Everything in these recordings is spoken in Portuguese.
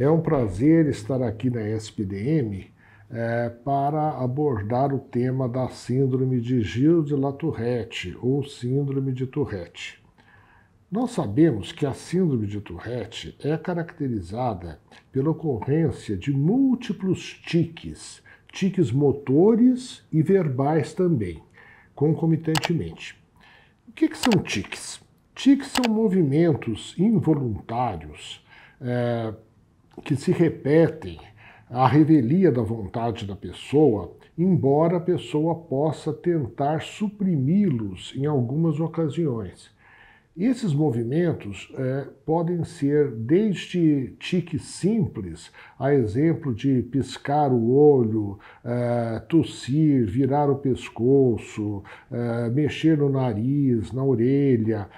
É um prazer estar aqui na SPDM é, para abordar o tema da síndrome de Gilles de la Tourette ou síndrome de Tourette. Nós sabemos que a síndrome de Tourette é caracterizada pela ocorrência de múltiplos tiques, tiques motores e verbais também, concomitantemente. O que, que são tiques? Tiques são movimentos involuntários é, que se repetem à revelia da vontade da pessoa, embora a pessoa possa tentar suprimi-los em algumas ocasiões. Esses movimentos é, podem ser desde tiques simples, a exemplo de piscar o olho, é, tossir, virar o pescoço, é, mexer no nariz, na orelha,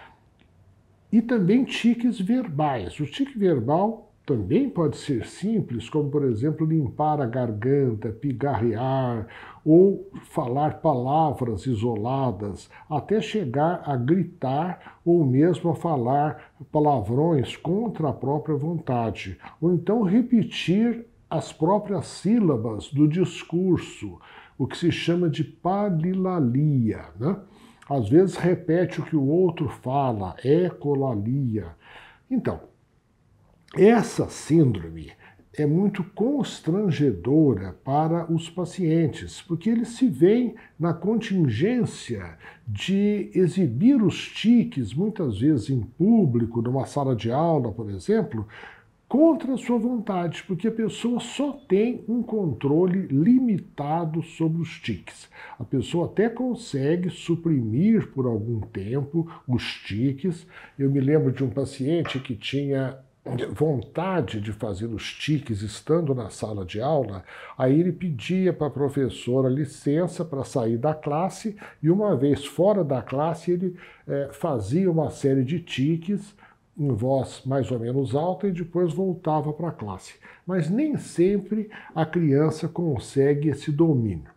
e também tiques verbais. O tique verbal também pode ser simples, como por exemplo limpar a garganta, pigarrear ou falar palavras isoladas, até chegar a gritar ou mesmo a falar palavrões contra a própria vontade, ou então repetir as próprias sílabas do discurso, o que se chama de palilalia. Né? Às vezes repete o que o outro fala, ecolalia. Então, essa síndrome é muito constrangedora para os pacientes, porque eles se veem na contingência de exibir os tiques, muitas vezes em público, numa sala de aula, por exemplo, contra a sua vontade, porque a pessoa só tem um controle limitado sobre os tiques. A pessoa até consegue suprimir por algum tempo os tiques. Eu me lembro de um paciente que tinha vontade de fazer os tiques estando na sala de aula, aí ele pedia para a professora licença para sair da classe e uma vez fora da classe ele é, fazia uma série de tiques em voz mais ou menos alta e depois voltava para a classe. Mas nem sempre a criança consegue esse domínio.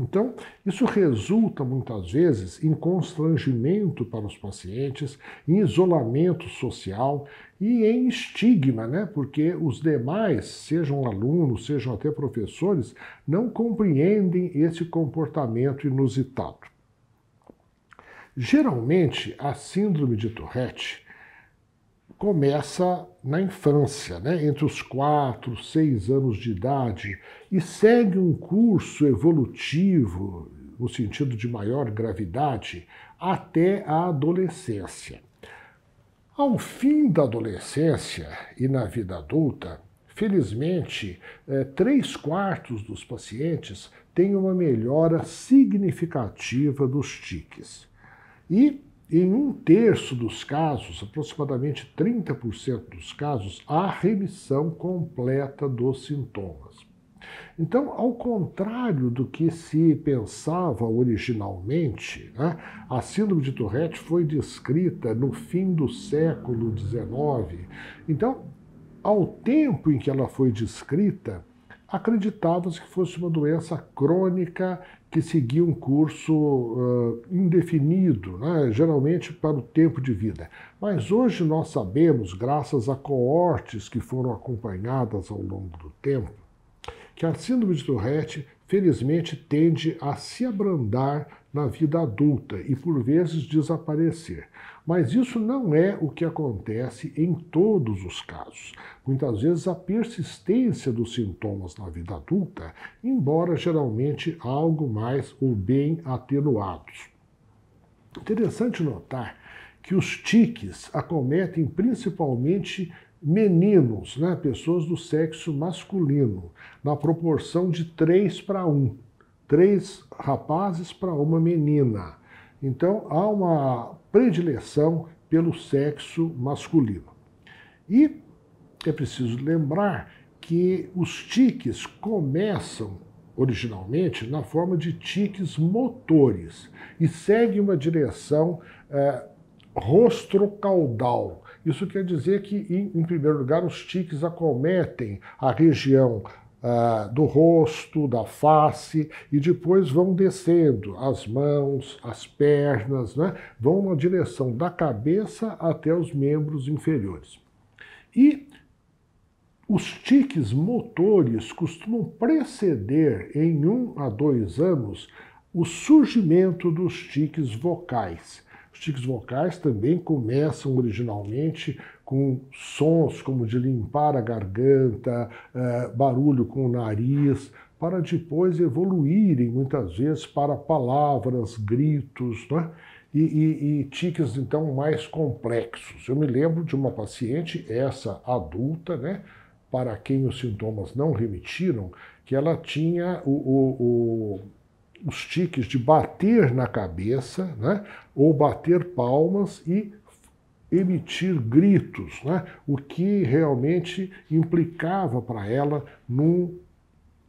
Então, isso resulta muitas vezes em constrangimento para os pacientes, em isolamento social e em estigma, né? porque os demais, sejam alunos, sejam até professores, não compreendem esse comportamento inusitado. Geralmente, a síndrome de Tourette começa na infância, né, entre os 4, 6 anos de idade, e segue um curso evolutivo, no sentido de maior gravidade, até a adolescência. Ao fim da adolescência e na vida adulta, felizmente, é, três quartos dos pacientes têm uma melhora significativa dos tiques. E em um terço dos casos, aproximadamente 30% dos casos, há remissão completa dos sintomas. Então, ao contrário do que se pensava originalmente, né, a síndrome de Tourette foi descrita no fim do século XIX. Então, ao tempo em que ela foi descrita, acreditava-se que fosse uma doença crônica que seguia um curso uh, indefinido, né, geralmente para o tempo de vida. Mas hoje nós sabemos, graças a coortes que foram acompanhadas ao longo do tempo, que a síndrome de Tourette, felizmente, tende a se abrandar na vida adulta e, por vezes, desaparecer. Mas isso não é o que acontece em todos os casos. Muitas vezes a persistência dos sintomas na vida adulta, embora geralmente algo mais ou bem atenuados. Interessante notar que os tiques acometem principalmente meninos, né, pessoas do sexo masculino, na proporção de 3 para 1. Três rapazes para uma menina. Então há uma predileção pelo sexo masculino. E é preciso lembrar que os tiques começam originalmente na forma de tiques motores e seguem uma direção é, rostrocaudal. Isso quer dizer que, em, em primeiro lugar, os tiques acometem a região ah, do rosto, da face, e depois vão descendo as mãos, as pernas, né? vão na direção da cabeça até os membros inferiores. E os tiques motores costumam preceder em um a dois anos o surgimento dos tiques vocais. Os tiques vocais também começam originalmente com sons como de limpar a garganta, eh, barulho com o nariz, para depois evoluírem muitas vezes para palavras, gritos, né? e, e, e tiques então mais complexos. Eu me lembro de uma paciente, essa adulta, né? para quem os sintomas não remitiram, que ela tinha o, o, o, os tiques de bater na cabeça, né? ou bater palmas e emitir gritos, né? o que realmente implicava para ela num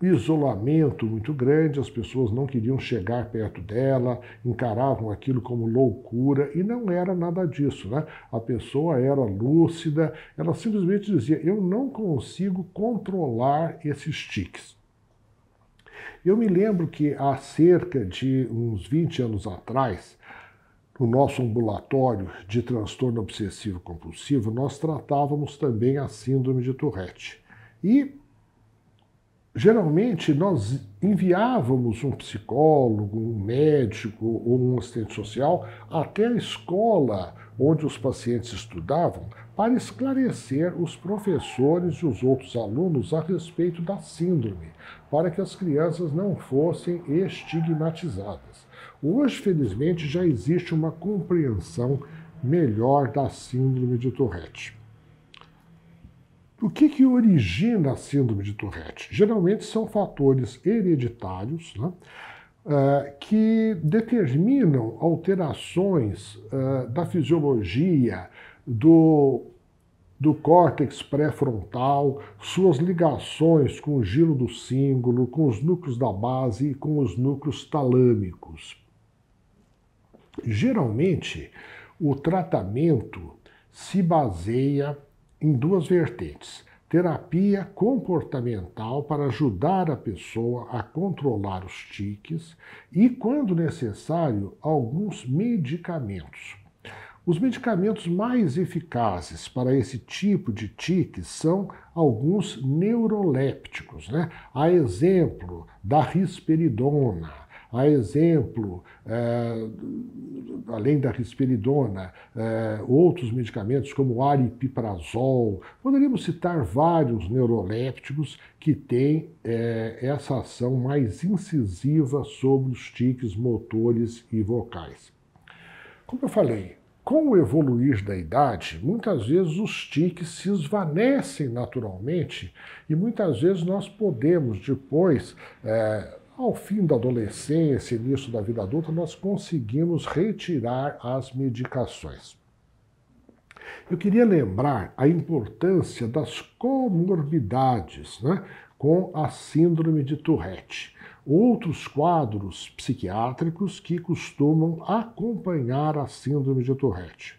isolamento muito grande, as pessoas não queriam chegar perto dela, encaravam aquilo como loucura e não era nada disso, né? A pessoa era lúcida, ela simplesmente dizia: "Eu não consigo controlar esses tiques". Eu me lembro que há cerca de uns 20 anos atrás, no nosso ambulatório de transtorno obsessivo compulsivo, nós tratávamos também a síndrome de Tourette. E geralmente nós enviávamos um psicólogo, um médico ou um assistente social até a escola onde os pacientes estudavam para esclarecer os professores e os outros alunos a respeito da síndrome, para que as crianças não fossem estigmatizadas. Hoje, felizmente, já existe uma compreensão melhor da síndrome de Tourette. O que, que origina a síndrome de Tourette? Geralmente são fatores hereditários né, uh, que determinam alterações uh, da fisiologia do, do córtex pré-frontal, suas ligações com o giro do símbolo, com os núcleos da base e com os núcleos talâmicos. Geralmente, o tratamento se baseia em duas vertentes. Terapia comportamental para ajudar a pessoa a controlar os tiques e, quando necessário, alguns medicamentos. Os medicamentos mais eficazes para esse tipo de tiques são alguns neurolépticos, né? A exemplo da risperidona, a exemplo, é, além da risperidona, é, outros medicamentos como o aripiprazol, poderíamos citar vários neurolépticos que têm é, essa ação mais incisiva sobre os tiques motores e vocais. Como eu falei, com o evoluir da idade, muitas vezes os tiques se esvanecem naturalmente e muitas vezes nós podemos depois é, ao fim da adolescência, início da vida adulta, nós conseguimos retirar as medicações. Eu queria lembrar a importância das comorbidades né, com a síndrome de Tourette, outros quadros psiquiátricos que costumam acompanhar a síndrome de Tourette.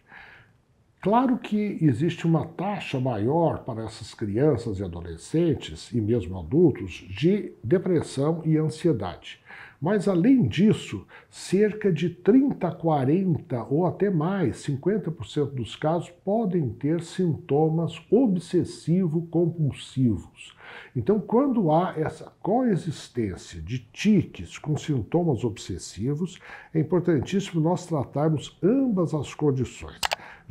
Claro que existe uma taxa maior para essas crianças e adolescentes, e mesmo adultos, de depressão e ansiedade. Mas, além disso, cerca de 30, 40 ou até mais, 50% dos casos podem ter sintomas obsessivo-compulsivos. Então, quando há essa coexistência de tiques com sintomas obsessivos, é importantíssimo nós tratarmos ambas as condições.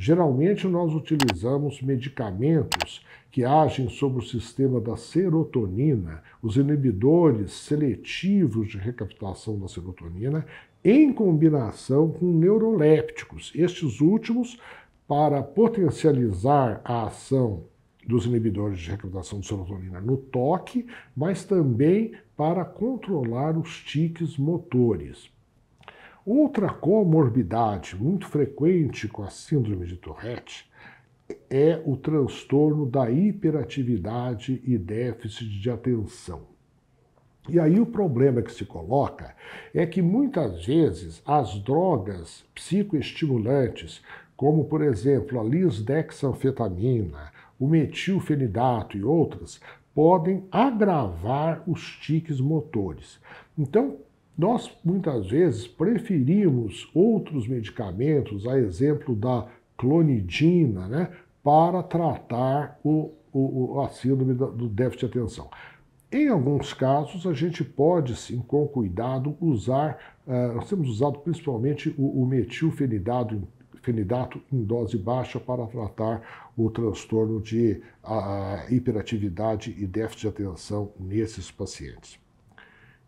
Geralmente nós utilizamos medicamentos que agem sobre o sistema da serotonina, os inibidores seletivos de recaptação da serotonina, em combinação com neurolépticos. Estes últimos para potencializar a ação dos inibidores de recaptação de serotonina no toque, mas também para controlar os tiques motores. Outra comorbidade muito frequente com a síndrome de Tourette é o transtorno da hiperatividade e déficit de atenção. E aí o problema que se coloca é que muitas vezes as drogas psicoestimulantes, como por exemplo a lisdexanfetamina, o metilfenidato e outras, podem agravar os tiques motores. Então, nós muitas vezes preferimos outros medicamentos, a exemplo da clonidina, né, para tratar o o, a síndrome do déficit de atenção. Em alguns casos, a gente pode sim, com cuidado, usar, uh, nós temos usado principalmente o, o metilfenidato fenidato em dose baixa para tratar o transtorno de uh, hiperatividade e déficit de atenção nesses pacientes.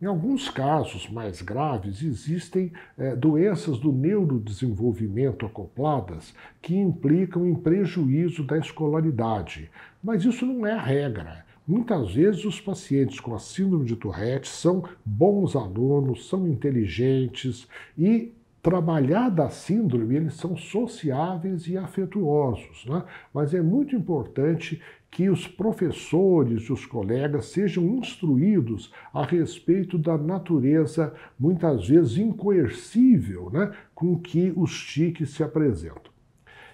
Em alguns casos mais graves, existem eh, doenças do neurodesenvolvimento acopladas que implicam em prejuízo da escolaridade, mas isso não é a regra. Muitas vezes os pacientes com a síndrome de Tourette são bons alunos, são inteligentes e trabalhada a síndrome, eles são sociáveis e afetuosos, né? mas é muito importante que os professores e os colegas sejam instruídos a respeito da natureza, muitas vezes incoercível, né? com que os tiques se apresentam.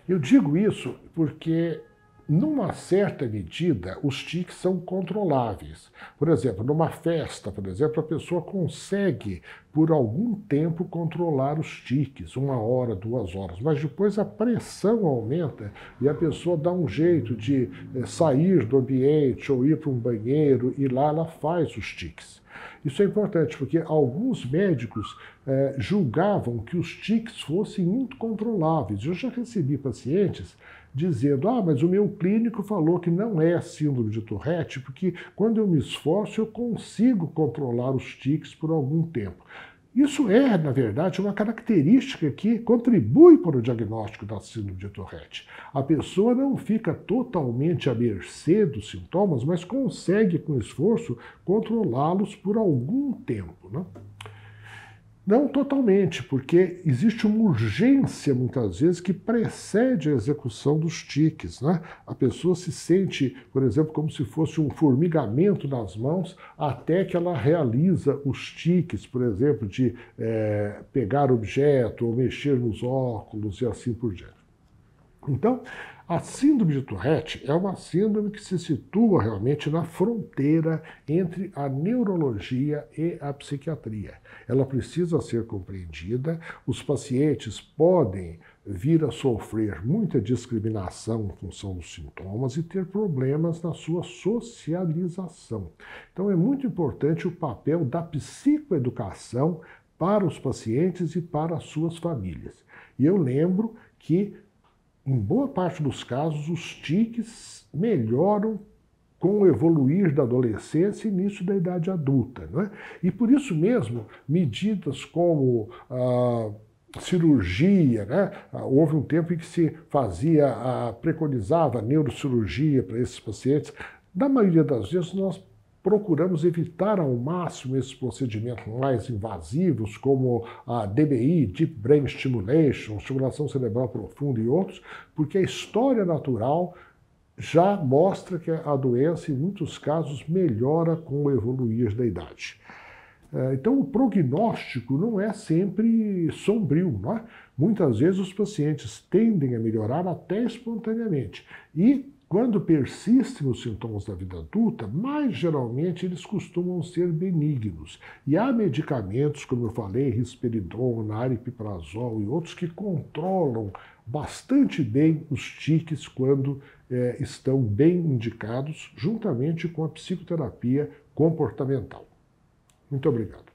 Eu digo isso porque numa certa medida, os tiques são controláveis. Por exemplo, numa festa, por exemplo, a pessoa consegue por algum tempo controlar os tiques, uma hora, duas horas, mas depois a pressão aumenta e a pessoa dá um jeito de eh, sair do ambiente ou ir para um banheiro e lá ela faz os tiques. Isso é importante porque alguns médicos eh, julgavam que os tiques fossem incontroláveis. Eu já recebi pacientes dizendo: ah, mas o meu clínico falou que não é síndrome de Tourette, porque quando eu me esforço eu consigo controlar os tiques por algum tempo. Isso é, na verdade, uma característica que contribui para o diagnóstico da síndrome de Tourette. A pessoa não fica totalmente à mercê dos sintomas, mas consegue, com esforço, controlá-los por algum tempo. Né? Não totalmente, porque existe uma urgência, muitas vezes, que precede a execução dos tiques. Né? A pessoa se sente, por exemplo, como se fosse um formigamento nas mãos até que ela realiza os tiques, por exemplo, de é, pegar objeto ou mexer nos óculos e assim por diante. Então, a síndrome de Tourette é uma síndrome que se situa realmente na fronteira entre a neurologia e a psiquiatria. Ela precisa ser compreendida, os pacientes podem vir a sofrer muita discriminação em função dos sintomas e ter problemas na sua socialização. Então é muito importante o papel da psicoeducação para os pacientes e para as suas famílias. E eu lembro que em boa parte dos casos, os tiques melhoram com o evoluir da adolescência e início da idade adulta. Não é? E por isso mesmo, medidas como a cirurgia, né? houve um tempo em que se fazia, a, preconizava a neurocirurgia para esses pacientes. Na maioria das vezes, nós procuramos evitar ao máximo esses procedimentos mais invasivos, como a DBI, Deep Brain Stimulation, estimulação cerebral profunda e outros, porque a história natural já mostra que a doença, em muitos casos, melhora com o evoluir da idade. É, então, o prognóstico não é sempre sombrio. Não é? Muitas vezes os pacientes tendem a melhorar até espontaneamente. E quando persistem os sintomas da vida adulta, mais geralmente eles costumam ser benignos. E há medicamentos, como eu falei, risperidona, aripiprazol e outros que controlam bastante bem os tiques quando é, estão bem indicados, juntamente com a psicoterapia comportamental. Muito obrigado.